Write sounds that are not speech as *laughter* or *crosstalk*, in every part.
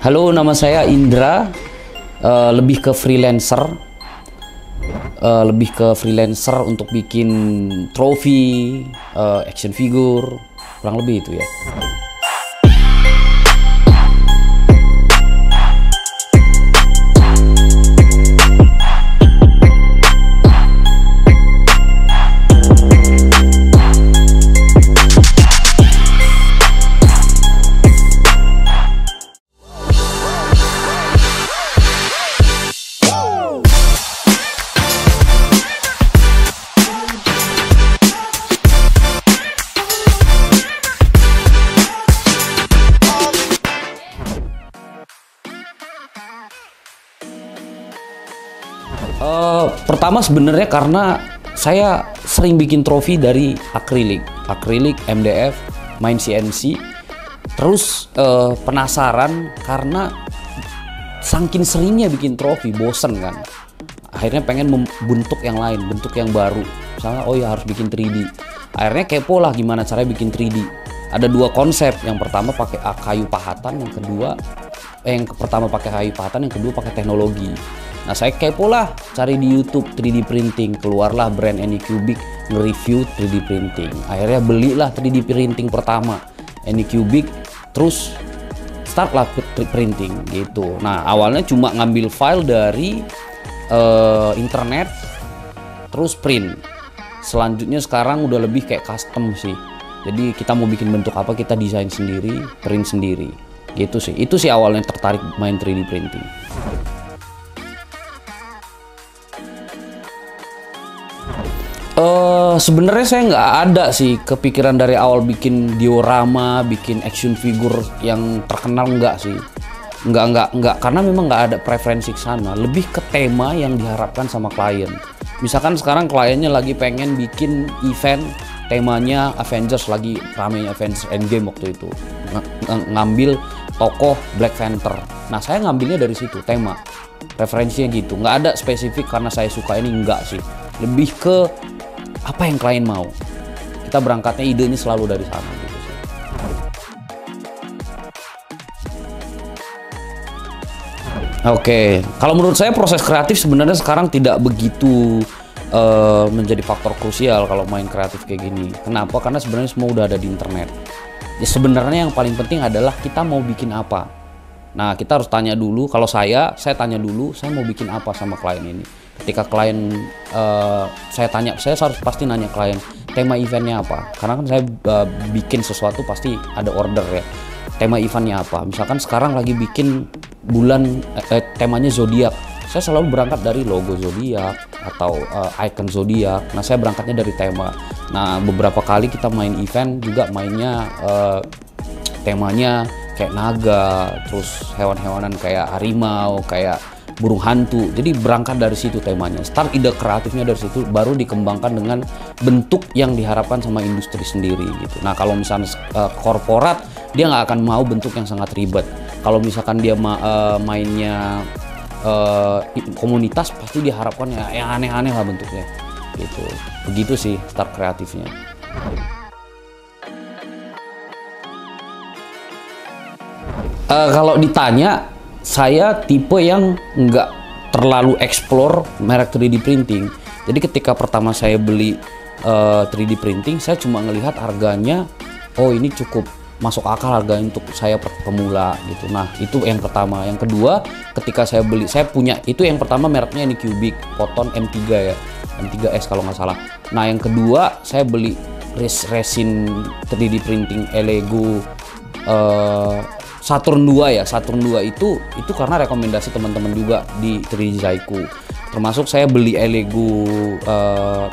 Halo, nama saya Indra. Eh, lebih ke freelancer. Eh, lebih ke freelancer untuk bikin trofi, eh, action figure, kurang lebih itu ya. Pertama sebenarnya karena saya sering bikin trofi dari akrilik, akrilik, MDF, main CNC. Terus eh, penasaran karena saking seringnya bikin trofi, bosen kan. Akhirnya pengen membentuk yang lain, bentuk yang baru. Misalnya, oh ya harus bikin 3D. Akhirnya kepo lah gimana caranya bikin 3D. Ada dua konsep. Yang pertama pakai kayu pahatan, yang kedua eh, yang pertama pakai kayu pahatan, yang kedua pakai teknologi. Nah saya kepo lah cari di YouTube 3D printing, keluarlah brand Anycubic nge-review 3D printing. Akhirnya belilah 3D printing pertama Anycubic, terus start lah printing gitu. Nah awalnya cuma ngambil file dari uh, internet, terus print. Selanjutnya sekarang udah lebih kayak custom sih. Jadi kita mau bikin bentuk apa kita desain sendiri, print sendiri. Gitu sih. Itu sih awalnya tertarik main 3D printing. Uh, sebenarnya saya nggak ada sih kepikiran dari awal bikin diorama, bikin action figure yang terkenal nggak sih. Nggak nggak nggak karena memang nggak ada preferensi ke sana. Lebih ke tema yang diharapkan sama klien. Misalkan sekarang kliennya lagi pengen bikin event temanya Avengers lagi ramenya Avengers Endgame waktu itu ng ng ngambil tokoh Black Panther. Nah saya ngambilnya dari situ tema referensinya gitu. Nggak ada spesifik karena saya suka ini enggak sih. Lebih ke apa yang klien mau kita berangkatnya idenya selalu dari sana gitu. Oke, kalau menurut saya proses kreatif sebenarnya sekarang tidak begitu uh, menjadi faktor krusial kalau main kreatif kayak gini. Kenapa? Karena sebenarnya semua udah ada di internet. Ya sebenarnya yang paling penting adalah kita mau bikin apa. Nah, kita harus tanya dulu. Kalau saya, saya tanya dulu, saya mau bikin apa sama klien ini ketika klien uh, saya tanya saya harus pasti nanya klien tema eventnya apa? Karena kan saya uh, bikin sesuatu pasti ada order ya. Tema eventnya apa? Misalkan sekarang lagi bikin bulan eh, eh temanya zodiak. Saya selalu berangkat dari logo zodiak atau uh, icon zodiak. Nah saya berangkatnya dari tema. Nah beberapa kali kita main event juga mainnya uh, temanya kayak naga terus hewan-hewanan kayak harimau kayak burung hantu. Jadi berangkat dari situ temanya. Start ide kreatifnya dari situ baru dikembangkan dengan bentuk yang diharapkan sama industri sendiri gitu. Nah kalau misalnya uh, korporat dia nggak akan mau bentuk yang sangat ribet. Kalau misalkan dia ma uh, mainnya uh, komunitas pasti diharapkan ya yang aneh-aneh lah bentuknya gitu. Begitu sih start kreatifnya. Uh, kalau ditanya saya tipe yang nggak terlalu explore merek 3D printing. Jadi ketika pertama saya beli uh, 3D printing, saya cuma ngelihat harganya, oh ini cukup masuk akal harga untuk saya pemula gitu. Nah itu yang pertama. Yang kedua, ketika saya beli, saya punya itu yang pertama mereknya ini Cubic Photon M3 ya, M3S kalau nggak salah. Nah yang kedua, saya beli res resin 3D printing Elego uh, Saturn 2 ya Saturn 2 itu itu karena rekomendasi teman-teman juga di 3D Zaiku termasuk saya beli Elego uh,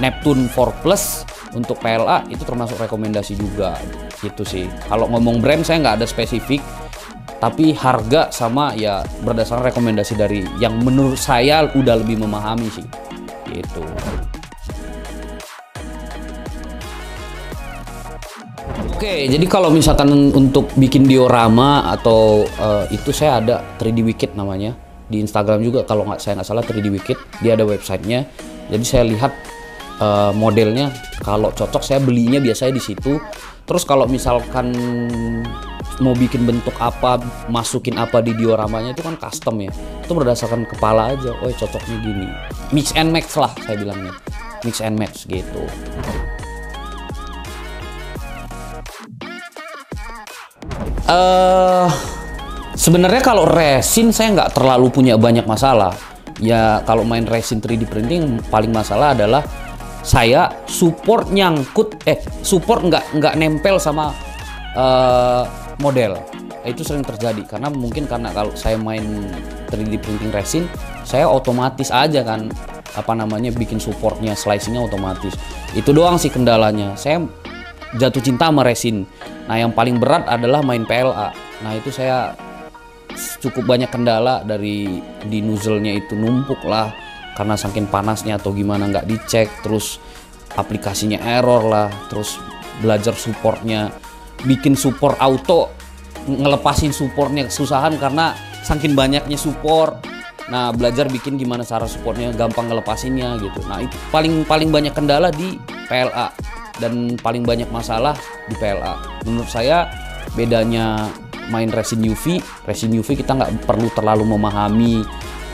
Neptune 4 Plus untuk PLA itu termasuk rekomendasi juga gitu sih. Kalau ngomong brand saya nggak ada spesifik tapi harga sama ya berdasarkan rekomendasi dari yang menurut saya udah lebih memahami sih gitu Oke, jadi kalau misalkan untuk bikin diorama atau uh, itu saya ada 3D Wicked namanya di Instagram juga. Kalau nggak saya nggak salah 3D Wicked dia ada websitenya. Jadi saya lihat uh, modelnya. Kalau cocok saya belinya biasanya di situ. Terus kalau misalkan mau bikin bentuk apa masukin apa di dioramanya itu kan custom ya. Itu berdasarkan kepala aja. Oh cocoknya gini. Mix and match lah saya bilangnya. Mix and match gitu uh, sebenarnya kalau resin saya nggak terlalu punya banyak masalah. Ya kalau main resin 3D printing paling masalah adalah saya support nyangkut eh support nggak nggak nempel sama uh, model. Itu sering terjadi karena mungkin karena kalau saya main 3D printing resin saya otomatis aja kan apa namanya bikin supportnya slicingnya otomatis. Itu doang sih kendalanya. Saya jatuh cinta sama resin nah yang paling berat adalah main PLA nah itu saya cukup banyak kendala dari di nozzle-nya itu numpuk lah karena saking panasnya atau gimana nggak dicek terus aplikasinya error lah terus belajar supportnya bikin support auto ngelepasin supportnya kesusahan karena saking banyaknya support. Nah belajar bikin gimana cara supportnya gampang ngelepasinnya gitu. Nah itu paling paling banyak kendala di PLA dan paling banyak masalah di PLA menurut saya bedanya main resin UV resin UV kita nggak perlu terlalu memahami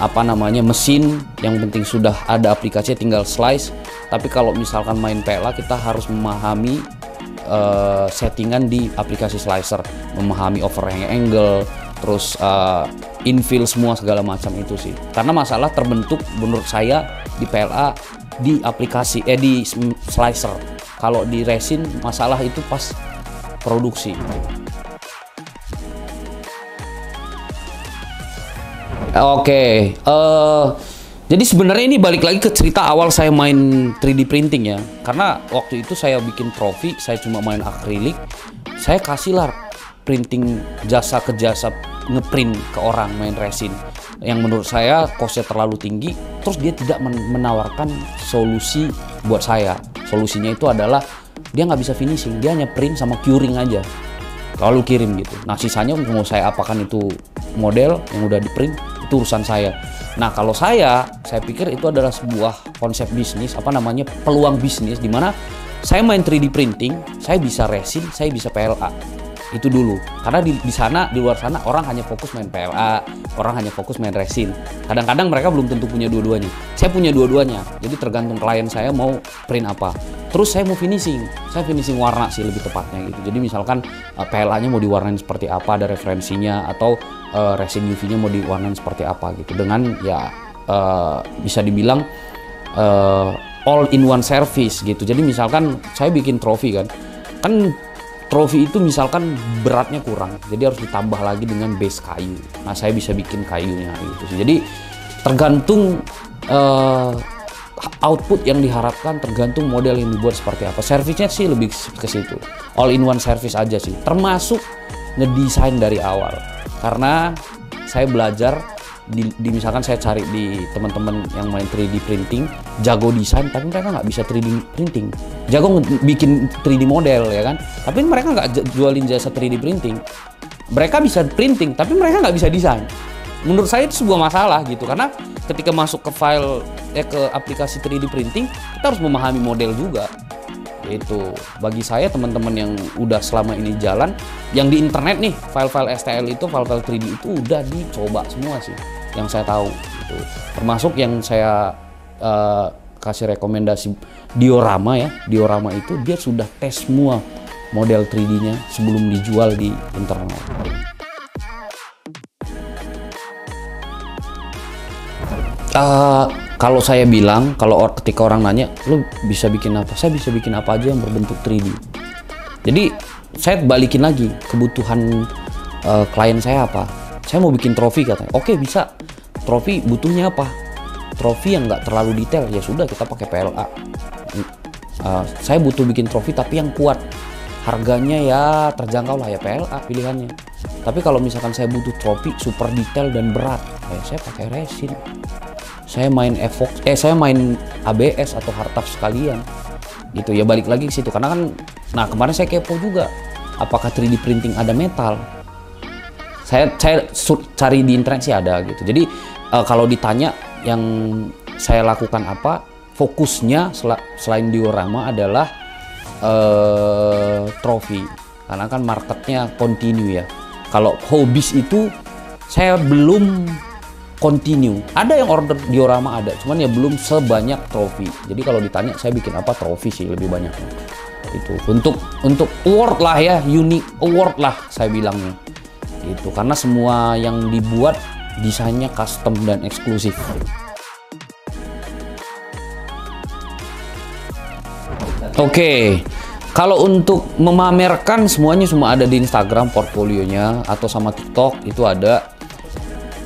apa namanya mesin. Yang penting sudah ada aplikasinya tinggal slice. Tapi kalau misalkan main PLA kita harus memahami uh, settingan di aplikasi slicer. Memahami overhang angle terus uh, infill semua segala macam itu sih. Karena masalah terbentuk menurut saya di PLA di aplikasi eh di slicer kalau di resin masalah itu pas produksi Oke, okay. uh, eh, jadi sebenarnya ini balik lagi ke cerita awal saya main 3D printing ya. Karena waktu itu saya bikin trofi, saya cuma main akrilik. Saya kasih lah printing jasa ke jasa ngeprint ke orang main resin. Yang menurut saya costnya terlalu tinggi, terus dia tidak menawarkan solusi buat saya. Solusinya itu adalah dia nggak bisa finishing, dia hanya print sama curing aja lalu kirim gitu. Nah sisanya mau saya apakan itu model yang udah di print itu urusan saya. Nah kalau saya, saya pikir itu adalah sebuah konsep bisnis, apa namanya peluang bisnis di mana saya main 3D printing, saya bisa resin, saya bisa PLA itu dulu. Karena di, di sana di luar sana orang hanya fokus main PLA orang hanya fokus main resin kadang-kadang mereka belum tentu punya dua-duanya. Saya punya dua-duanya jadi tergantung klien saya mau print apa. Terus saya mau finishing. Saya finishing warna sih lebih tepatnya gitu. Jadi misalkan uh, eh, PLA nya mau diwarnain seperti apa ada referensinya atau uh, resin UV nya mau diwarnain seperti apa gitu. Dengan ya uh, bisa dibilang uh, all in one service gitu. Jadi misalkan saya bikin trofi kan. Kan trofi itu misalkan beratnya kurang jadi harus ditambah lagi dengan base kayu. Nah saya bisa bikin kayunya gitu sih. Jadi tergantung uh, output yang diharapkan tergantung model yang dibuat seperti apa. Servisnya sih lebih ke situ. All in one service aja sih. Termasuk ngedesain dari awal. Karena saya belajar di, di misalkan saya cari di teman-teman yang main 3D printing jago desain tapi mereka nggak bisa 3D printing. Jago bikin 3D model ya kan? Tapi mereka nggak jualin jasa 3D printing. Mereka bisa printing tapi mereka nggak bisa desain. Menurut saya itu sebuah masalah gitu karena ketika masuk ke file eh ke aplikasi 3D printing kita harus memahami model juga. Itu bagi saya teman-teman yang udah selama ini jalan yang di internet nih file-file STL itu file-file 3D itu udah dicoba semua sih yang saya tahu itu termasuk yang saya uh, kasih rekomendasi diorama ya diorama itu dia sudah tes semua model 3D-nya sebelum dijual di internet. Uh, kalau saya bilang, kalau or, ketika orang nanya, lu bisa bikin apa? Saya bisa bikin apa aja yang berbentuk 3D. Jadi saya balikin lagi kebutuhan uh, klien saya apa saya mau bikin trofi katanya oke bisa trofi butuhnya apa? Trofi yang nggak terlalu detail ya sudah kita pakai PLA uh, eh, saya butuh bikin trofi tapi yang kuat. Harganya ya terjangkau lah ya PLA pilihannya. Tapi kalau misalkan saya butuh trofi super detail dan berat ya saya pakai resin. Saya main Evox eh saya main ABS atau Hartaf sekalian. Gitu ya balik lagi ke situ. Karena kan nah kemarin saya kepo juga apakah 3D printing ada metal? Saya saya cari di internet sih ada gitu. Jadi uh, kalau ditanya yang saya lakukan apa fokusnya sel selain diorama adalah uh, trofi. Karena kan marketnya continue ya. Kalau hobis itu saya belum continue. Ada yang order diorama ada cuman ya belum sebanyak trofi. Jadi kalau ditanya saya bikin apa trofi sih lebih banyak itu untuk untuk award lah ya unique award lah saya bilangnya. Itu karena semua yang dibuat desainnya custom dan eksklusif oke okay. Kalau untuk memamerkan semuanya semua ada di Instagram portfolionya atau sama TikTok itu ada.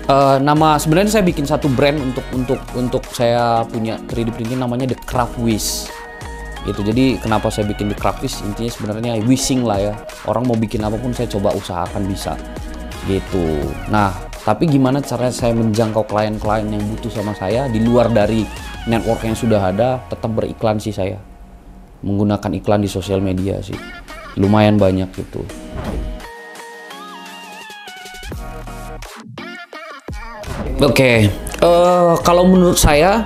Uh, nama sebenarnya saya bikin satu brand untuk untuk untuk saya punya 3D printing namanya The Craft Wish. Itu jadi kenapa saya bikin The Craft Wish intinya sebenarnya wishing lah ya. Orang mau bikin apa pun saya coba usahakan bisa. Gitu. Nah, tapi gimana cara saya menjangkau klien-klien yang butuh sama saya di luar dari network yang sudah ada, tetap beriklan sih saya. Menggunakan iklan di sosial media sih. Lumayan banyak gitu. Oke okay. uh, eh, kalau menurut saya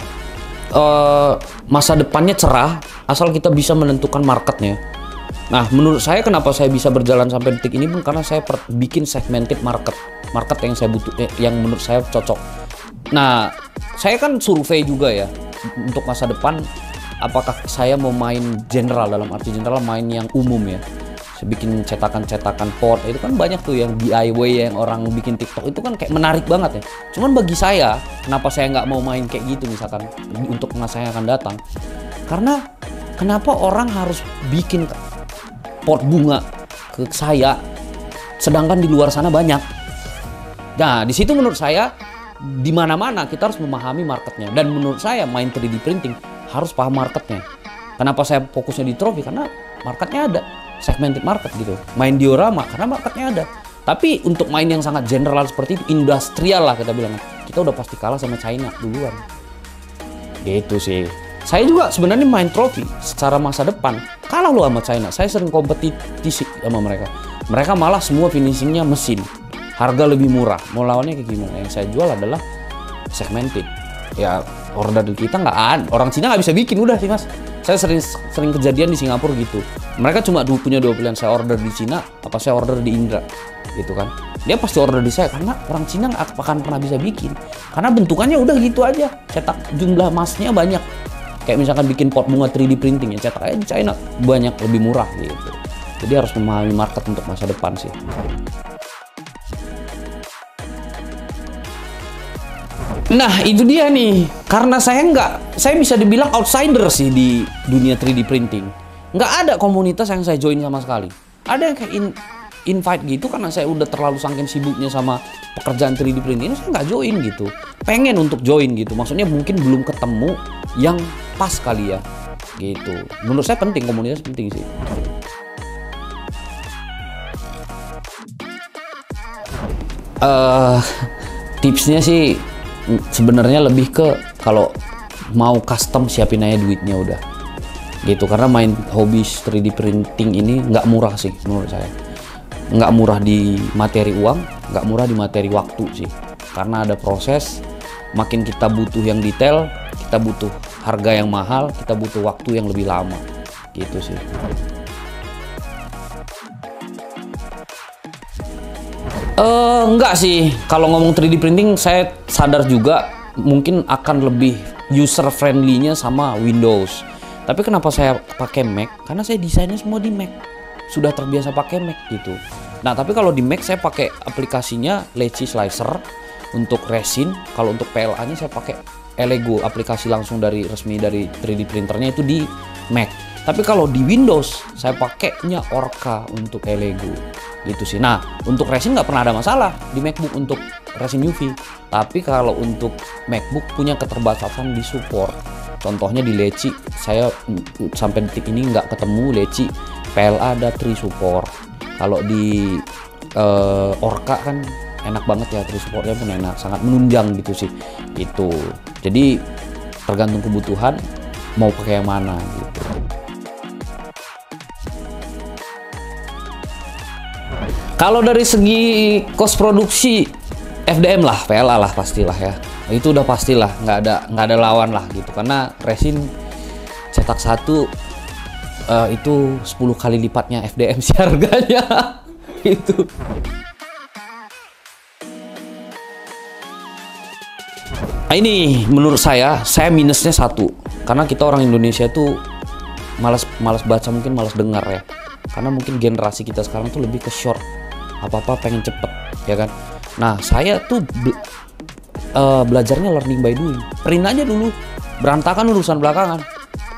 uh, masa depannya cerah asal kita bisa menentukan marketnya Nah, menurut saya kenapa saya bisa berjalan sampai detik ini pun karena saya bikin segmented market, market yang saya butuh, eh, yang menurut saya cocok. Nah, saya kan survei juga ya untuk masa depan apakah saya mau main general dalam arti general main yang umum ya. Saya bikin cetakan-cetakan pot itu kan banyak tuh yang DIY yang orang bikin TikTok itu kan kayak menarik banget ya. Cuman bagi saya kenapa saya nggak mau main kayak gitu misalkan untuk masa yang akan datang? Karena kenapa orang harus bikin pot bunga ke saya sedangkan di luar sana banyak nah di situ menurut saya di mana-mana kita harus memahami marketnya dan menurut saya main 3D printing harus paham marketnya. Kenapa saya fokusnya di trofi? Karena marketnya ada, segmented market gitu. Main diorama karena marketnya ada. Tapi untuk main yang sangat general seperti itu, industrial lah kita bilang. Kita udah pasti kalah sama China duluan. Gitu sih. Saya juga sebenarnya main trofi secara masa depan kalah loh sama China. Saya sering kompetisi sama mereka. Mereka malah semua finishingnya mesin. Harga lebih murah. Mau lawannya kayak gimana? Yang saya jual adalah segmented. Ya order dari kita nggak ada orang Cina nggak bisa bikin udah sih mas saya sering sering kejadian di Singapura gitu mereka cuma dua, punya dua pilihan saya order di Cina apa saya order di Indra gitu kan dia pasti order di saya karena orang Cina nggak akan pernah bisa bikin karena bentukannya udah gitu aja cetak jumlah emasnya banyak kayak misalkan bikin pot bunga 3D printing ya cetak aja di China banyak lebih murah gitu jadi harus memahami market untuk masa depan sih Nah itu dia nih, karena saya nggak, saya bisa dibilang outsider sih di dunia 3D printing. Nggak ada komunitas yang saya join sama sekali. Ada yang kayak in, invite gitu karena saya udah terlalu sangkin sibuknya sama pekerjaan 3D printing, saya nggak join gitu. Pengen untuk join gitu, maksudnya mungkin belum ketemu yang pas kali ya, gitu. Menurut saya penting komunitas penting sih. Uh, tipsnya sih sebenarnya lebih ke kalau mau custom siapin aja duitnya udah gitu karena main hobi 3D printing ini nggak murah sih menurut saya nggak murah di materi uang nggak murah di materi waktu sih karena ada proses makin kita butuh yang detail kita butuh harga yang mahal kita butuh waktu yang lebih lama gitu sih Uh, enggak sih, kalau ngomong 3D printing saya sadar juga mungkin akan lebih user friendly-nya sama Windows. Tapi kenapa saya pakai Mac? Karena saya desainnya semua di Mac. Sudah terbiasa pakai Mac gitu. Nah, tapi kalau di Mac saya pakai aplikasinya Leci Slicer untuk resin. Kalau untuk PLA-nya saya pakai Elego, aplikasi langsung dari resmi dari 3D printernya itu di Mac. Tapi kalau di Windows saya pakainya Orca untuk Elego gitu sih. Nah untuk resin nggak pernah ada masalah di MacBook untuk resin UV. Tapi kalau untuk MacBook punya keterbatasan di support. Contohnya di Leci, saya sampai detik ini nggak ketemu Leci PLA ada tri support. Kalau di uh, Orca kan enak banget ya tri supportnya pun enak, sangat menunjang gitu sih. Itu. Jadi tergantung kebutuhan mau pakai yang mana gitu. Kalau dari segi kos produksi FDM lah, PLA lah pastilah ya. Itu udah pastilah, nggak ada nggak ada lawan lah gitu. Karena resin cetak satu uh, itu 10 kali lipatnya FDM sih *laughs* harganya. Itu Nah, ini menurut saya saya minusnya satu. Karena kita orang Indonesia itu malas malas baca mungkin malas dengar ya. Karena mungkin generasi kita sekarang tuh lebih ke short. Apa apa pengen cepet ya kan? Nah saya tuh be uh, belajarnya learning by doing. Print aja dulu. Berantakan urusan belakangan.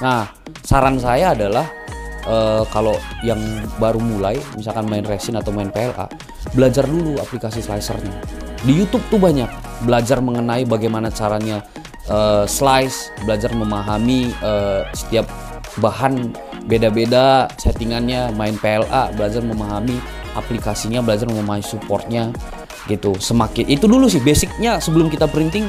Nah saran saya adalah uh, kalau yang baru mulai misalkan main resin atau main PLA belajar dulu aplikasi slicernya di YouTube tuh banyak belajar mengenai bagaimana caranya uh, slice, belajar memahami uh, setiap bahan beda-beda settingannya, main PLA, belajar memahami aplikasinya, belajar memahami supportnya gitu. Semakin itu dulu sih basicnya sebelum kita printing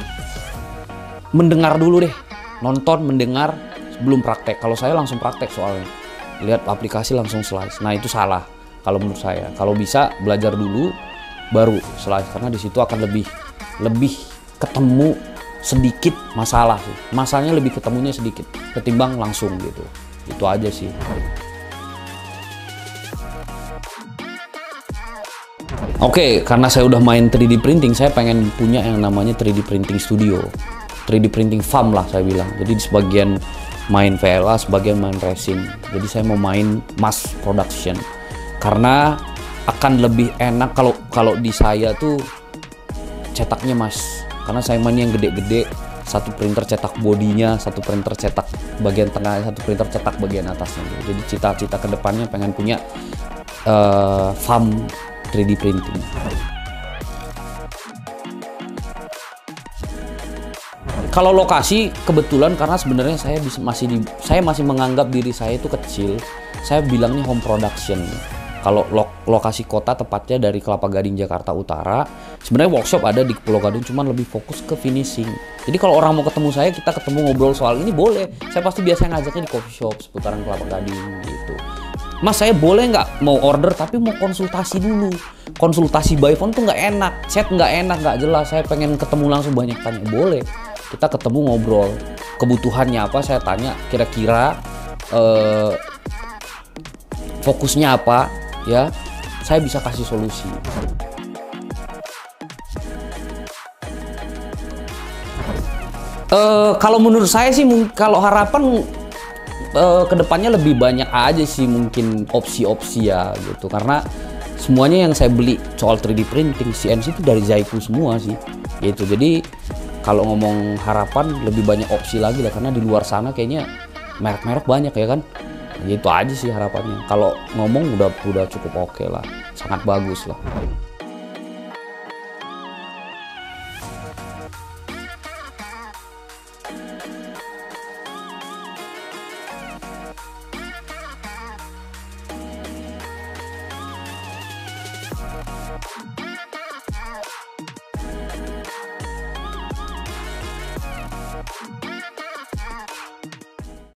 mendengar dulu deh, nonton, mendengar sebelum praktek. Kalau saya langsung praktek soalnya lihat aplikasi langsung slice. Nah itu salah kalau menurut saya. Kalau bisa belajar dulu baru slice karena di situ akan lebih lebih ketemu sedikit masalah sih masalahnya lebih ketemunya sedikit ketimbang langsung gitu itu aja sih Oke, okay, karena saya udah main 3D printing, saya pengen punya yang namanya 3D printing studio. 3D printing farm lah saya bilang. Jadi di sebagian main VLA, sebagian main resin. Jadi saya mau main mass production. Karena akan lebih enak kalau kalau di saya tuh cetaknya mas karena saya main yang gede-gede satu printer cetak bodinya satu printer cetak bagian tengah satu printer cetak bagian atasnya jadi cita-cita ke depannya pengen punya uh, farm 3D printing kalau lokasi kebetulan karena sebenarnya saya masih di, saya masih menganggap diri saya itu kecil saya bilangnya home production kalau lo lokasi kota tepatnya dari Kelapa Gading Jakarta Utara, sebenarnya workshop ada di Pulau Gadung, cuman lebih fokus ke finishing. Jadi kalau orang mau ketemu saya, kita ketemu ngobrol soal ini boleh. Saya pasti biasanya ngajaknya di coffee shop seputaran Kelapa Gading gitu. Mas saya boleh nggak mau order tapi mau konsultasi dulu. Konsultasi by phone tuh nggak enak, chat nggak enak, nggak jelas. Saya pengen ketemu langsung banyak tanya, boleh. Kita ketemu ngobrol. Kebutuhannya apa? Saya tanya. Kira-kira uh, fokusnya apa? ya saya bisa kasih solusi uh, kalau menurut saya sih kalau harapan uh, ke depannya lebih banyak aja sih mungkin opsi-opsi ya gitu karena semuanya yang saya beli soal 3D printing CNC itu dari Zaiku semua sih gitu jadi kalau ngomong harapan lebih banyak opsi lagi lah karena di luar sana kayaknya merek-merek banyak ya kan? Gitu aja sih harapannya. Kalau ngomong udah udah cukup oke okay lah. Sangat bagus lah